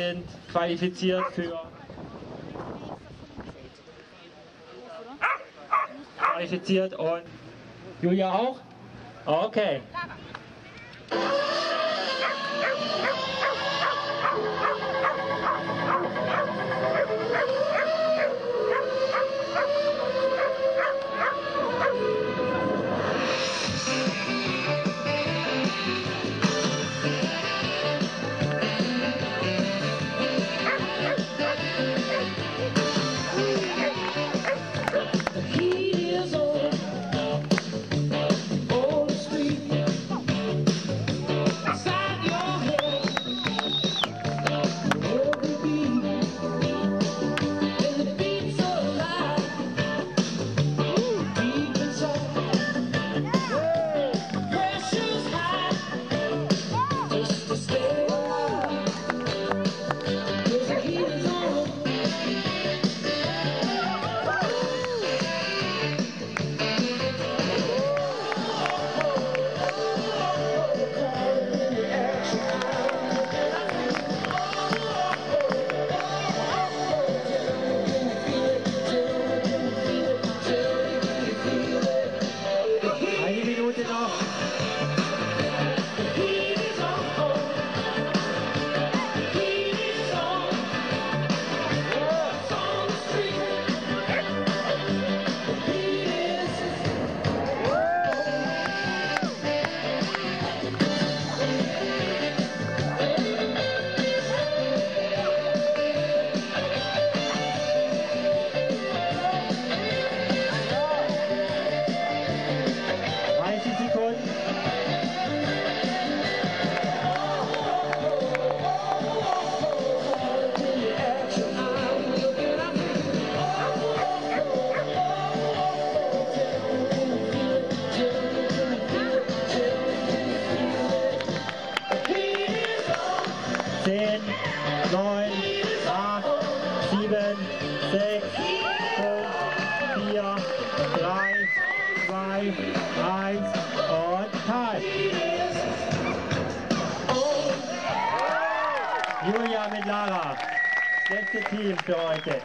sind qualifiziert für qualifiziert und Julia auch? Okay. Neun, acht, sieben, sechs, fünf, vier, drei, zwei, eins und Time. Julia mit Lara. Letzte Team für heute.